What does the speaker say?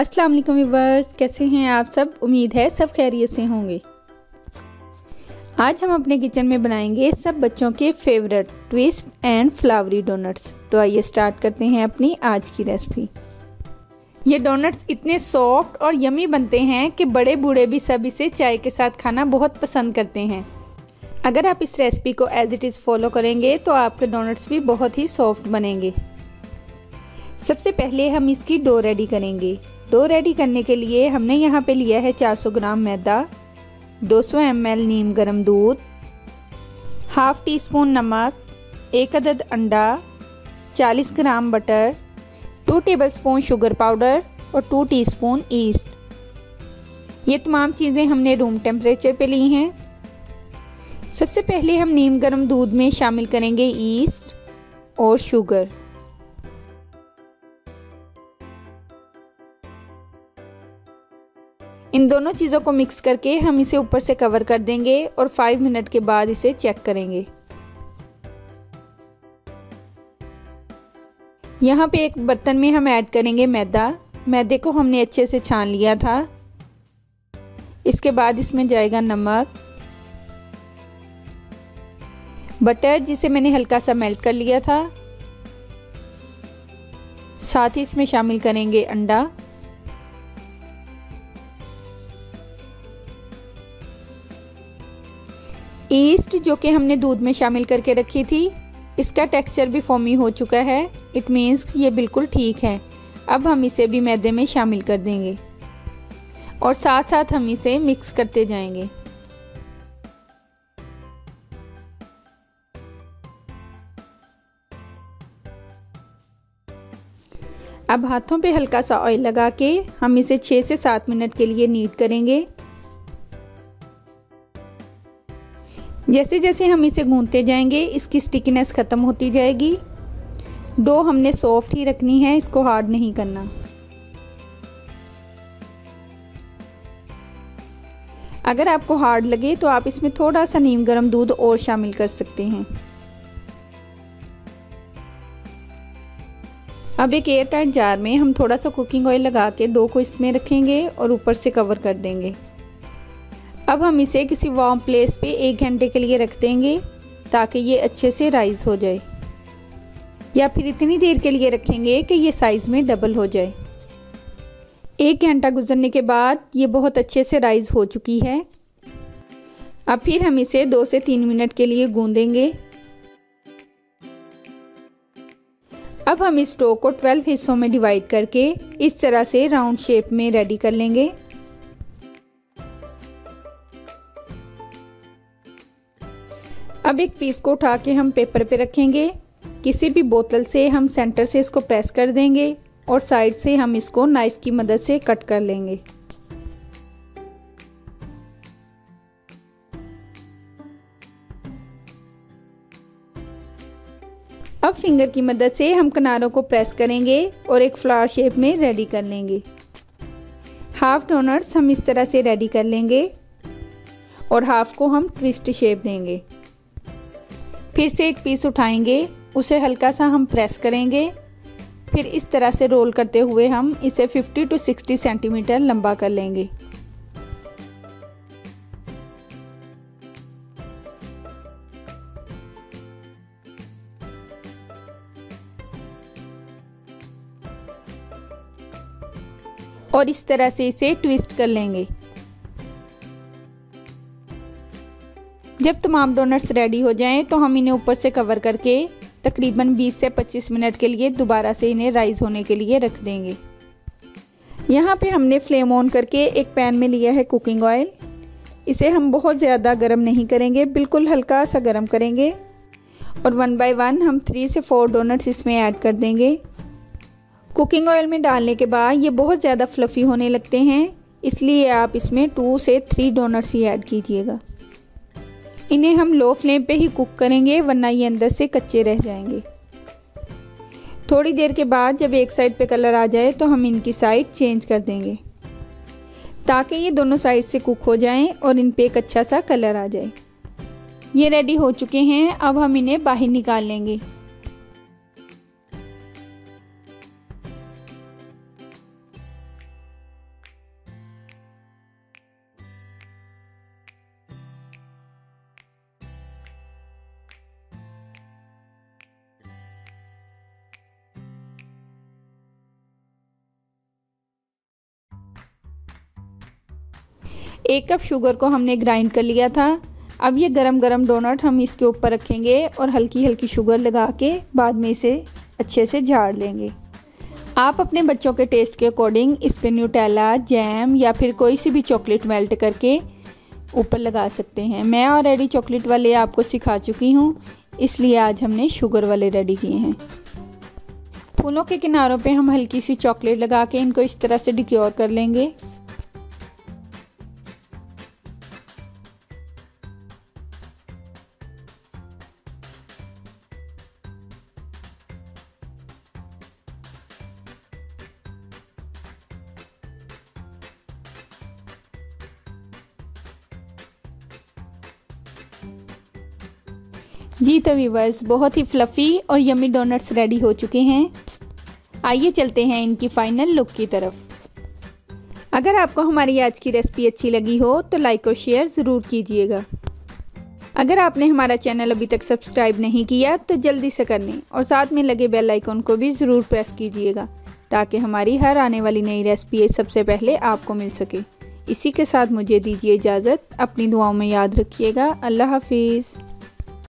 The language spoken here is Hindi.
अस्सलाम वालेकुम व्यूवर्स कैसे हैं आप सब? उम्मीद है सब खैरियत से होंगे। आज हम अपने किचन में बनाएँगे सब बच्चों के favourite twist and flowery doughnuts तो आइए स्टार्ट करते हैं अपनी आज की रेसिपी ये डोनट्स इतने सॉफ्ट और यमी बनते हैं कि बड़े बूढ़े भी सब इसे चाय के साथ खाना बहुत पसंद करते हैं। अगर आप इस रेसिपी को एज इट इज़ फॉलो करेंगे तो आपके डोनट्स भी बहुत ही सॉफ्ट बनेंगे। सबसे पहले हम इसकी डो रेडी करेंगे। डो रेडी करने के लिए हमने यहाँ पे लिया है 400 ग्राम मैदा 200 सौ नीम गर्म दूध, हाफ़ टी स्पून नमक, एक अदद अंडा 40 gram butter, two tablespoon sugar powder और टू टीस्पून ईस्ट ये तमाम चीज़ें हमने रूम टेम्परेचर पे ली हैं। सबसे पहले हम नीम गर्म दूध में शामिल करेंगे ईस्ट और शुगर। इन दोनों चीज़ों को मिक्स करके हम इसे ऊपर से कवर कर देंगे और फाइव मिनट के बाद इसे चेक करेंगे। यहाँ पे एक बर्तन में हम ऐड करेंगे मैदा। मैदे को हमने अच्छे से छान लिया था। इसके बाद इसमें जाएगा नमक। बटर जिसे मैंने हल्का सा मेल्ट कर लिया था। साथ ही इसमें शामिल करेंगे अंडा। ईस्ट जो कि हमने दूध में शामिल करके रखी थी, इसका टेक्सचर भी फॉमी हो चुका है। इट मीन्स ये बिल्कुल ठीक है। अब हम इसे भी मैदे में शामिल कर देंगे। और साथ साथ हम इसे मिक्स करते जाएँगे। अब हाथों पे हल्का सा ऑयल लगा के हम इसे छः से सात मिनट के लिए नीट करेंगे। जैसे जैसे हम इसे गूंदते जाएँगे, इसकी स्टिकीनेस ख़त्म होती जाएगी। डो हमने सॉफ्ट ही रखनी है, इसको हार्ड नहीं करना। अगर आपको हार्ड लगे तो आप इसमें थोड़ा सा नीम गर्म दूध और शामिल कर सकते हैं। अब एक एयर टाइट जार में हम थोड़ा सा कुकिंग ऑयल लगा के डो को इसमें रखेंगे और ऊपर से कवर कर देंगे। अब हम इसे किसी वार्म प्लेस पे एक घंटे के लिए रख देंगे ताकि ये अच्छे से राइज़ हो जाए। या फिर इतनी देर के लिए रखेंगे कि ये साइज़ में डबल हो जाए। एक घंटा गुजरने के बाद ये बहुत अच्छे से राइज़ हो चुकी है। अब फिर हम इसे दो से तीन मिनट के लिए गूंदेंगे। अब हम इस डो को 12 हिस्सों में डिवाइड करके इस तरह से राउंड शेप में रेडी कर लेंगे। अब एक पीस को उठा के हम पेपर पे रखेंगे। किसी भी बोतल से हम सेंटर से इसको प्रेस कर देंगे और साइड से हम इसको नाइफ़ की मदद से कट कर लेंगे। अब फिंगर की मदद से हम किनारों को प्रेस करेंगे और एक फ्लावर शेप में रेडी कर लेंगे। हाफ़ डोनट्स हम इस तरह से रेडी कर लेंगे और हाफ़ को हम ट्विस्ट शेप देंगे। फिर से एक पीस उठाएँगे, उसे हल्का सा हम प्रेस करेंगे। फिर इस तरह से रोल करते हुए हम इसे 50 टू 60 सेंटीमीटर लंबा कर लेंगे। और इस तरह से इसे ट्विस्ट कर लेंगे। जब तमाम डोनट्स रेडी हो जाएँ तो हम इन्हें ऊपर से कवर करके तकरीबन 20 से 25 मिनट के लिए दोबारा से इन्हें राइज़ होने के लिए रख देंगे। यहाँ पे हमने फ्लेम ऑन करके एक पैन में लिया है कुकिंग ऑयल इसे हम बहुत ज़्यादा गर्म नहीं करेंगे, बिल्कुल हल्का सा गर्म करेंगे। और वन बाय वन हम थ्री से फोर डोनट्स इसमें ऐड कर देंगे। कुकिंग ऑयल में डालने के बाद ये बहुत ज़्यादा फ्लफ़ी होने लगते हैं, इसलिए आप इसमें टू से थ्री डोनट्स ही ऐड कीजिएगा। इन्हें हम लो फ्लेम पे ही कुक करेंगे, वरना ये अंदर से कच्चे रह जाएँगे। थोड़ी देर के बाद जब एक साइड पे कलर आ जाए तो हम इनकी साइड चेंज कर देंगे। ताकि ये दोनों साइड से कुक हो जाएँ और इन पे एक अच्छा सा कलर आ जाए। ये रेडी हो चुके हैं, अब हम इन्हें बाहर निकाल लेंगे। एक कप शुगर को हमने ग्राइंड कर लिया था। अब ये गरम गरम डोनट हम इसके ऊपर रखेंगे और हल्की हल्की शुगर लगा के बाद में इसे अच्छे से झाड़ लेंगे। आप अपने बच्चों के टेस्ट के अकॉर्डिंग इस पर न्यूटेला जैम या फिर कोई सी भी चॉकलेट मेल्ट करके ऊपर लगा सकते हैं। मैं ऑलरेडी चॉकलेट वाले आपको सिखा चुकी हूँ, इसलिए आज हमने शुगर वाले रेडी किए हैं। फूलों के किनारों पे हम हल्की सी चॉकलेट लगा के इनको इस तरह से डिक्योर कर लेंगे। जी तो वीवर्स बहुत ही फ्लफ़ी और यमी डोनट्स रेडी हो चुके हैं। आइए चलते हैं इनकी फ़ाइनल लुक की तरफ़। अगर आपको हमारी आज की रेसिपी अच्छी लगी हो तो लाइक और शेयर ज़रूर कीजिएगा। अगर आपने हमारा चैनल अभी तक सब्सक्राइब नहीं किया तो जल्दी से कर लें और साथ में लगे बेल आइकन को भी ज़रूर प्रेस कीजिएगा, ताकि हमारी हर आने वाली नई रेसिपी सबसे पहले आपको मिल सके। इसी के साथ मुझे दीजिए इजाज़त, अपनी दुआओं में याद रखिएगा। अल्लाह हाफिज़।